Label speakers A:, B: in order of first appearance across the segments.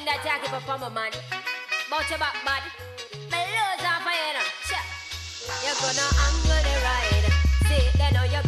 A: thing that I'm back bad. My lows are fire. You're gonna angle the ride. See, they know you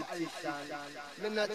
B: police, politicians. Me not